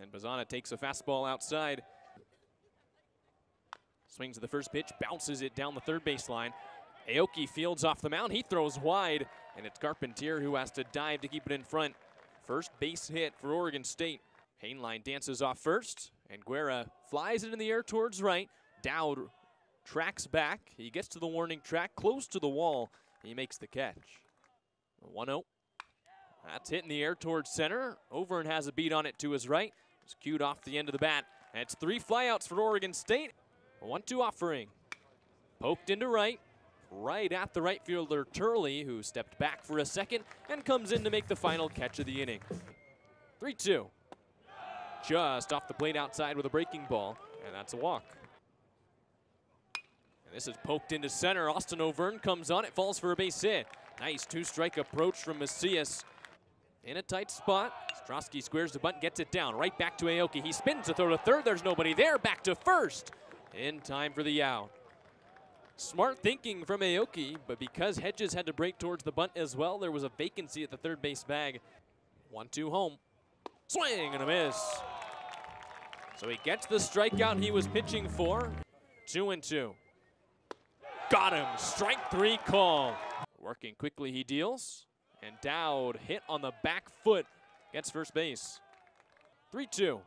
And Bazana takes a fastball outside. Swings the first pitch, bounces it down the third baseline. Aoki fields off the mound. He throws wide, and it's Carpentier who has to dive to keep it in front. First base hit for Oregon State. Hainline dances off first, and Guerra flies it in the air towards right. Dowd tracks back. He gets to the warning track, close to the wall. He makes the catch. 1 0. That's hit in the air towards center. Overn has a beat on it to his right. It's cued off the end of the bat. That's three flyouts for Oregon State. 1 2 offering. Poked into right. Right at the right fielder Turley, who stepped back for a second and comes in to make the final catch of the inning. 3 2. Just off the plate outside with a breaking ball, and that's a walk. And this is poked into center. Austin Overn comes on. It falls for a base hit. Nice two-strike approach from Macias. In a tight spot. Ostrowski squares the bunt, gets it down. Right back to Aoki. He spins to throw to third. There's nobody there. Back to first. In time for the out. Smart thinking from Aoki, but because Hedges had to break towards the bunt as well, there was a vacancy at the third base bag. 1-2 home. Swing and a miss. So he gets the strikeout he was pitching for. Two and two. Got him. Strike three call. Working quickly, he deals. And Dowd hit on the back foot. Gets first base. 3 2.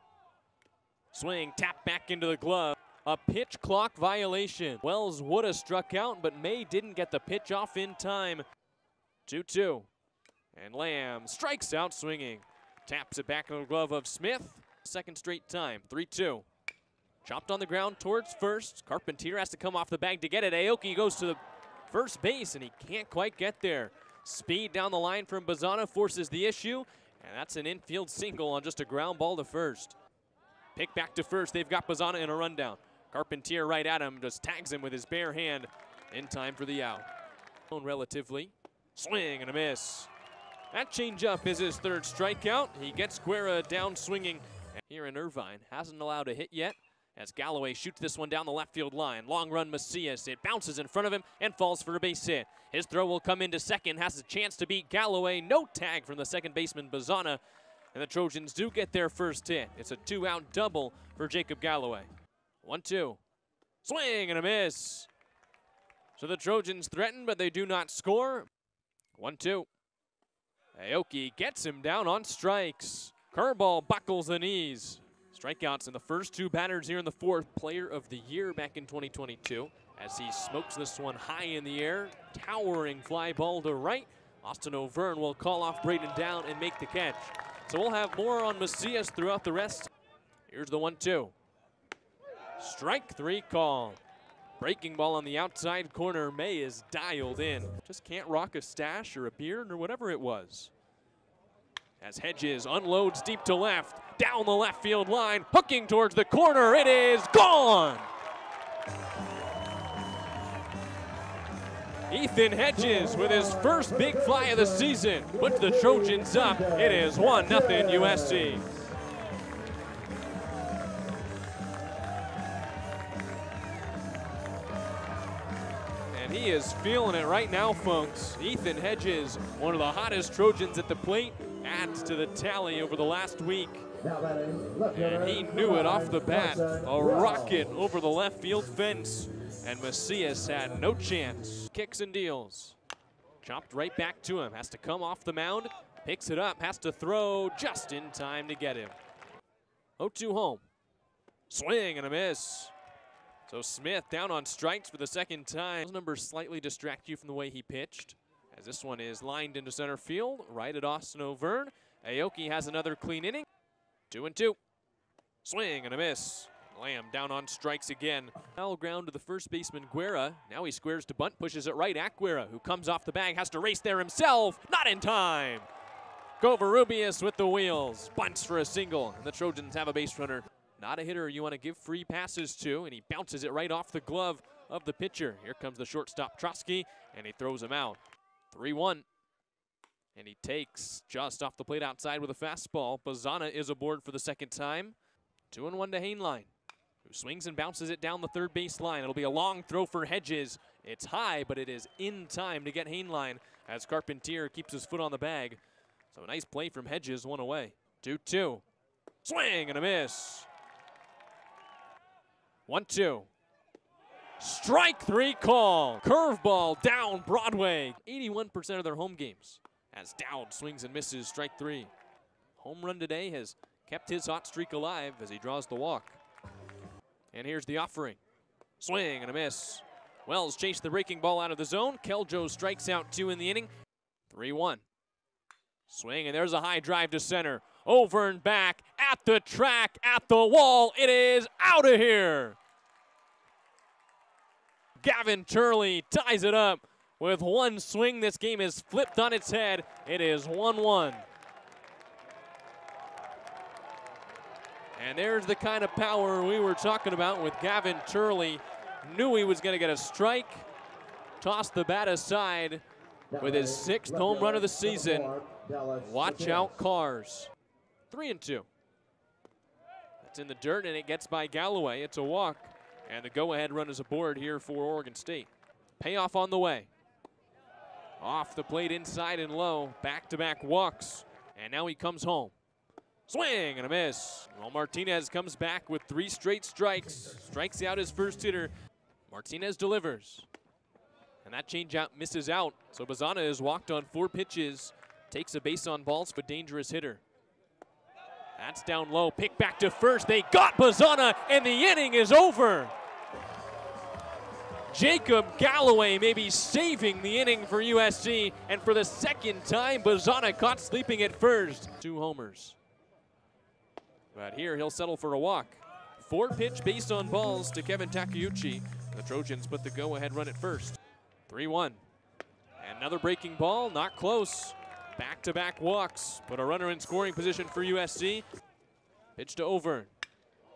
Swing, tap back into the glove. A pitch clock violation. Wells would have struck out, but May didn't get the pitch off in time. 2 2. And Lamb strikes out swinging. Taps it back in the glove of Smith. Second straight time. 3 2. Chopped on the ground towards first. Carpentier has to come off the bag to get it. Aoki goes to the first base and he can't quite get there. Speed down the line from Bazana forces the issue, and that's an infield single on just a ground ball to first. Pick back to first. They've got Bazana in a rundown. Carpentier right at him, just tags him with his bare hand in time for the out. Relatively. Swing and a miss. That changeup is his third strikeout. He gets Guerra down swinging. Here in Irvine, hasn't allowed a hit yet as Galloway shoots this one down the left field line. Long run Macias. It bounces in front of him and falls for a base hit. His throw will come into second, has a chance to beat Galloway. No tag from the second baseman Bazana. And the Trojans do get their first hit. It's a two out double for Jacob Galloway. 1 2. Swing and a miss. So the Trojans threaten, but they do not score. 1 2. Aoki gets him down on strikes. Curveball buckles the knees. Strikeouts in the first two batters here in the fourth. Player of the year back in 2022 as he smokes this one high in the air. Towering fly ball to right. Austin Overn will call off Braden Dowd and make the catch. So we'll have more on Macias throughout the rest. Here's the 1 2. Strike three call. Breaking ball on the outside corner. May is dialed in. Just can't rock a stash or a beard or whatever it was. As Hedges unloads deep to left, down the left field line, hooking towards the corner. It is gone. Ethan Hedges with his first big fly of the season puts the Trojans up. It is 1 0 USC. And he is feeling it right now, folks. Ethan Hedges, one of the hottest Trojans at the plate, adds to the tally over the last week. And he knew it off the bat. A rocket over the left field fence. And Macias had no chance. Kicks and deals. Chopped right back to him. Has to come off the mound. Picks it up. Has to throw just in time to get him. 0-2 home. Swing and a miss. So Smith down on strikes for the second time. Those numbers slightly distract you from the way he pitched. As this one is lined into center field, right at Austin Overn. Aoki has another clean inning. Two and two. Swing and a miss. Lamb down on strikes again. Foul ground to the first baseman Guerra. Now he squares to bunt, pushes it right at Guerra, who comes off the bag, has to race there himself. Not in time. Covarrubias with the wheels. Bunts for a single, and the Trojans have a base runner. Not a hitter you want to give free passes to, and he bounces it right off the glove of the pitcher. Here comes the shortstop Trosky, and he throws him out. 3 1. And he takes just off the plate outside with a fastball. Bazana is aboard for the second time. 2 and 1 to Hainline, who swings and bounces it down the third base line. It'll be a long throw for Hedges. It's high, but it is in time to get Hainline as Carpentier keeps his foot on the bag. So a nice play from Hedges, one away. 2 2. Swing and a miss. One, two. Strike three call. Curveball down Broadway. 81% of their home games. As Dowd swings and misses strike three. Home run today has kept his hot streak alive as he draws the walk. And here's the offering. Swing and a miss. Wells chased the breaking ball out of the zone. Keljo strikes out two in the inning. 3 1. Swing, and there's a high drive to center. Overn back, at the track, at the wall. It is out of here. Gavin Turley ties it up with one swing. This game is flipped on its head. It is 1 1. And there's the kind of power we were talking about with Gavin Turley. Knew he was going to get a strike. Tossed the bat aside with his sixth home run of the season. Watch out, cars. Three and two. That's in the dirt, and it gets by Galloway. It's a walk. And the go ahead run is aboard here for Oregon State. Payoff on the way. Off the plate, inside and low. Back to back walks. And now he comes home. Swing and a miss. Well, Martinez comes back with three straight strikes. Strikes out his first hitter. Martinez delivers. And that changeout misses out. So Bazana is walked on four pitches. Takes a base on balls, but dangerous hitter. That's down low. Pick back to first. They got Bazana, and the inning is over. Jacob Galloway maybe saving the inning for USC, and for the second time, Bazana caught sleeping at first. Two homers. But here he'll settle for a walk. Four pitch based on balls to Kevin Takeuchi. The Trojans put the go ahead run at first. 3 1. Another breaking ball, not close. Back to back walks. Put a runner in scoring position for USC. Pitch to Overn.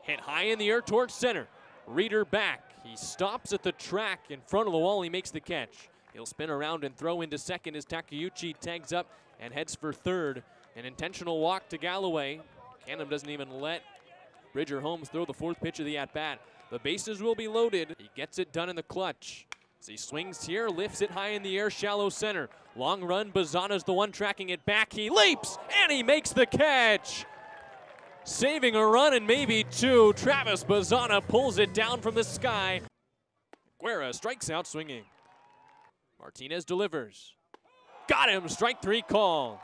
Hit high in the air towards center. Reader back. He stops at the track in front of the wall. He makes the catch. He'll spin around and throw into second as Takeuchi tags up and heads for third. An intentional walk to Galloway. Canham doesn't even let Bridger Holmes throw the fourth pitch of the at bat. The bases will be loaded. He gets it done in the clutch. As he swings here, lifts it high in the air, shallow center. Long run, Bazana's the one tracking it back. He leaps and he makes the catch. Saving a run and maybe two. Travis Bazana pulls it down from the sky. Guerra strikes out swinging. Martinez delivers. Got him, strike three call.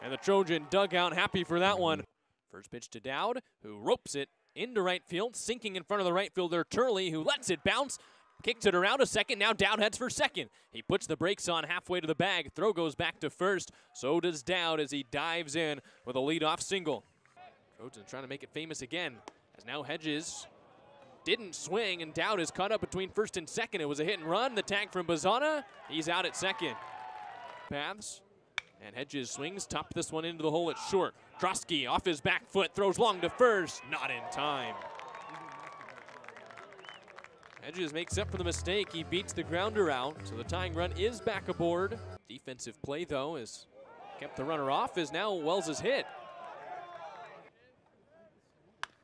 And the Trojan dugout happy for that one. First pitch to Dowd, who ropes it into right field, sinking in front of the right fielder Turley, who lets it bounce, kicks it around a second. Now Dowd heads for second. He puts the brakes on halfway to the bag. Throw goes back to first. So does Dowd as he dives in with a leadoff single. Trojans trying to make it famous again, as now Hedges didn't swing, and Dowd is caught up between first and second. It was a hit and run. The tag from Bazana. He's out at second. Paths. And Hedges swings, topped this one into the hole. It's short. Trosky off his back foot, throws long to first. Not in time. Hedges makes up for the mistake. He beats the grounder out, so the tying run is back aboard. Defensive play, though, has kept the runner off as now Wells is hit.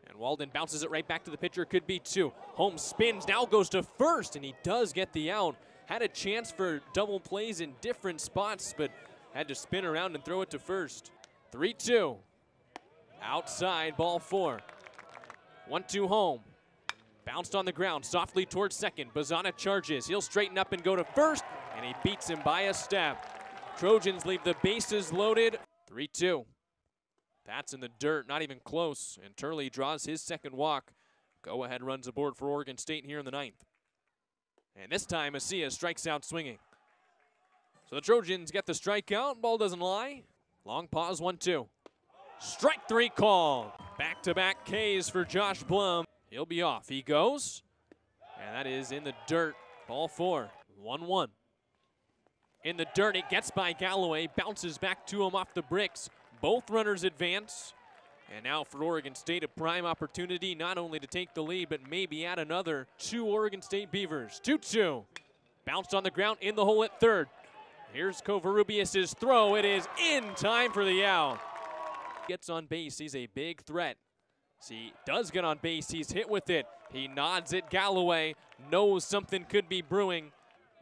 And Walden bounces it right back to the pitcher. Could be two. Holmes spins, now goes to first, and he does get the out. Had a chance for double plays in different spots, but had to spin around and throw it to first. 3 2. Outside, ball four. 1 2 home. Bounced on the ground, softly towards second. Bazana charges. He'll straighten up and go to first, and he beats him by a step. Trojans leave the bases loaded. 3 2. That's in the dirt, not even close. And Turley draws his second walk. Go ahead runs aboard for Oregon State here in the ninth. And this time, Asia strikes out swinging. So the Trojans get the strikeout. Ball doesn't lie. Long pause, 1 2. Strike three call. Back to back Ks for Josh Blum. He'll be off. He goes. And that is in the dirt. Ball four. 1 1. In the dirt, it gets by Galloway. Bounces back to him off the bricks. Both runners advance. And now for Oregon State, a prime opportunity not only to take the lead, but maybe add another two Oregon State Beavers. 2 2. Bounced on the ground in the hole at third. Here's Covarrubias' throw. It is in time for the out. Gets on base. He's a big threat. See, does get on base. He's hit with it. He nods at Galloway. Knows something could be brewing.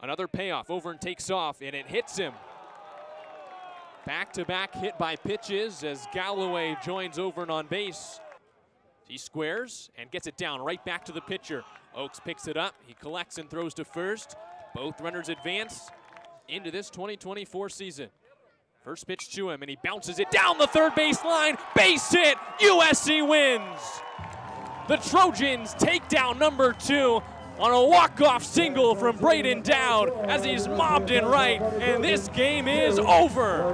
Another payoff Overn takes off, and it hits him. Back to back hit by pitches as Galloway joins Overn on base. He squares and gets it down right back to the pitcher. Oakes picks it up. He collects and throws to first. Both runners advance into this 2024 season. First pitch to him, and he bounces it down the third base line. Base hit. USC wins. The Trojans take down number two on a walk-off single from Braden Dowd as he's mobbed in right, and this game is over.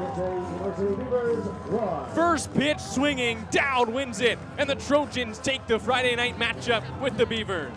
First pitch swinging, Dowd wins it, and the Trojans take the Friday night matchup with the Beavers.